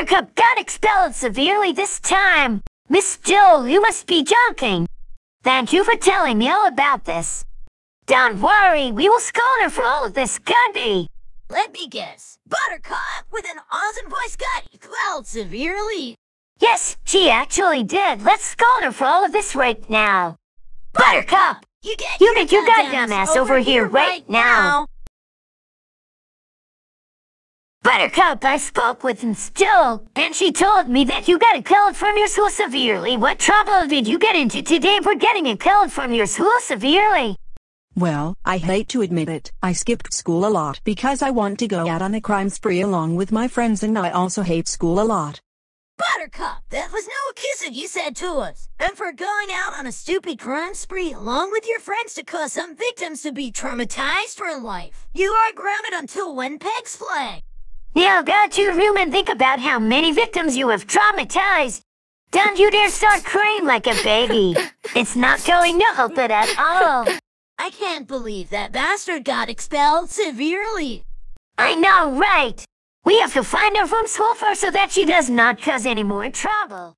Buttercup got expelled severely this time. Miss Still, you must be joking. Thank you for telling me all about this. Don't worry, we will scold her for all of this, Gundy. Let me guess. Buttercup with an awesome voice got expelled severely. Yes, she actually did. Let's scold her for all of this right now. Buttercup! You get You your get your goddamn goddamn ass over here right now. Buttercup, I spoke with him still, and she told me that you got a expelled from your school severely. What trouble did you get into today for getting a expelled from your school severely? Well, I hate to admit it, I skipped school a lot because I want to go out on a crime spree along with my friends and I also hate school a lot. Buttercup, that was no kissing you said to us. And for going out on a stupid crime spree along with your friends to cause some victims to be traumatized for life. You are grounded until when pegs flag. Now go to your room and think about how many victims you have traumatized. Don't you dare start crying like a baby. It's not going to help it at all. I can't believe that bastard got expelled severely. I know, right? We have to find her from school first so that she does not cause any more trouble.